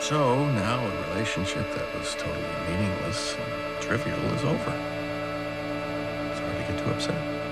So now a relationship that was totally meaningless and trivial is over. Sorry to get too upset.